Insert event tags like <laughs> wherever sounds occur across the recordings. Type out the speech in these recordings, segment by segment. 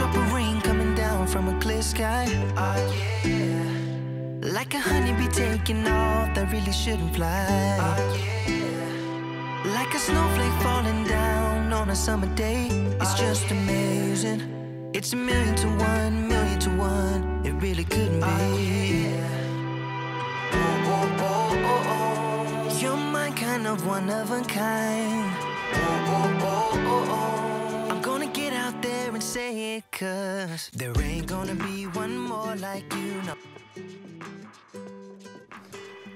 drop of rain coming down from a clear sky. Ah, yeah. Like a honeybee taking off that really shouldn't fly. Ah, yeah. Like a snowflake falling down on a summer day. It's just amazing. It's a million to one, million to one. It really couldn't be. Oh, oh, oh, oh, oh. You're my kind of one of a kind. Say it, cause there ain't gonna be one more like you. No.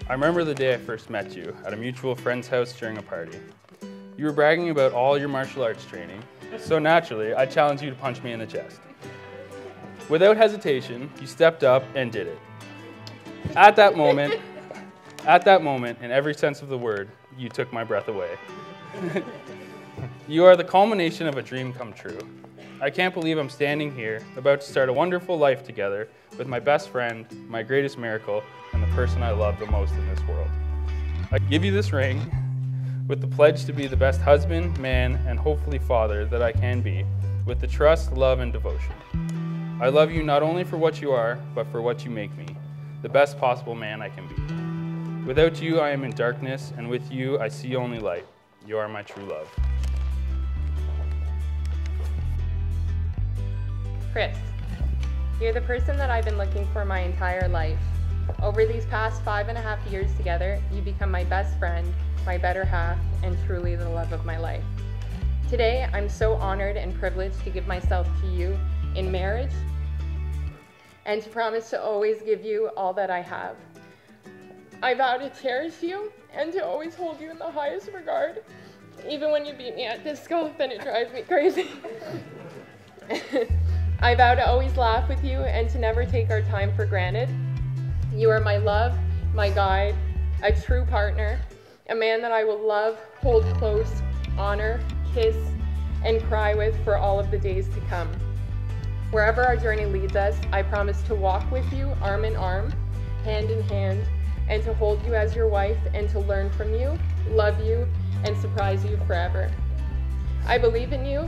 I remember the day I first met you at a mutual friend's house during a party. You were bragging about all your martial arts training, so naturally, I challenged you to punch me in the chest. Without hesitation, you stepped up and did it. At that moment, <laughs> at that moment, in every sense of the word, you took my breath away. <laughs> you are the culmination of a dream come true. I can't believe I'm standing here, about to start a wonderful life together with my best friend, my greatest miracle, and the person I love the most in this world. I give you this ring with the pledge to be the best husband, man, and hopefully father that I can be, with the trust, love, and devotion. I love you not only for what you are, but for what you make me, the best possible man I can be. Without you, I am in darkness, and with you, I see only light. You are my true love. Chris, you're the person that I've been looking for my entire life. Over these past five and a half years together, you become my best friend, my better half, and truly the love of my life. Today, I'm so honored and privileged to give myself to you in marriage and to promise to always give you all that I have. I vow to cherish you and to always hold you in the highest regard, even when you beat me at disc golf and it drives me <laughs> crazy. <laughs> I vow to always laugh with you and to never take our time for granted. You are my love, my guide, a true partner, a man that I will love, hold close, honor, kiss, and cry with for all of the days to come. Wherever our journey leads us, I promise to walk with you arm in arm, hand in hand, and to hold you as your wife and to learn from you, love you, and surprise you forever. I believe in you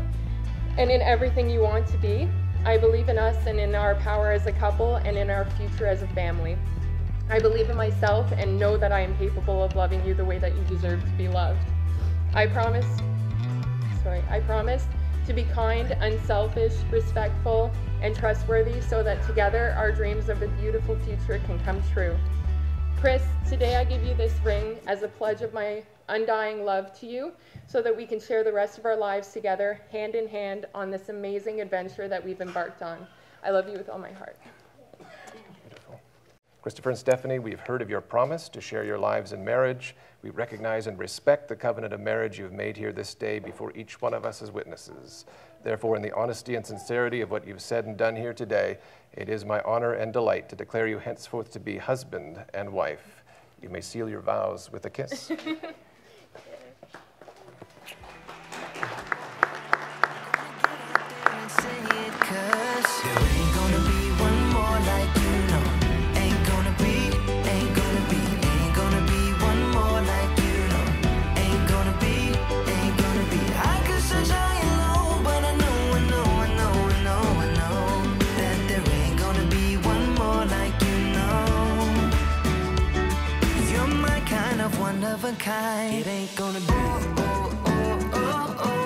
and in everything you want to be. I believe in us and in our power as a couple and in our future as a family. I believe in myself and know that I am capable of loving you the way that you deserve to be loved. I promise, sorry, I promise to be kind, unselfish, respectful, and trustworthy so that together our dreams of a beautiful future can come true. Chris, today I give you this ring as a pledge of my undying love to you so that we can share the rest of our lives together, hand in hand, on this amazing adventure that we've embarked on. I love you with all my heart. Christopher and Stephany, we've heard of your promise to share your lives in marriage. We recognize and respect the covenant of marriage you've made here this day before each one of us as witnesses. Therefore, in the honesty and sincerity of what you've said and done here today, it is my honor and delight to declare you henceforth to be husband and wife. You may seal your vows with a kiss. <laughs> of a kind. It ain't gonna be. Oh, oh, oh,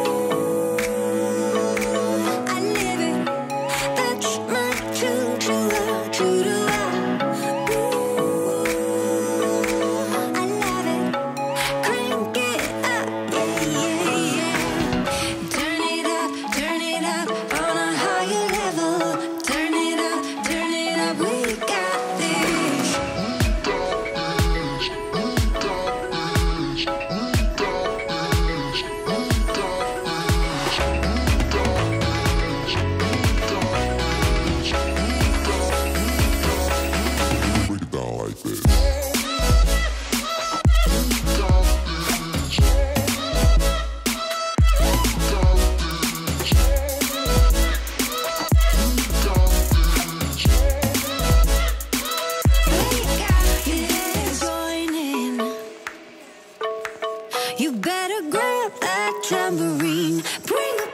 You better grab that tambourine. Bring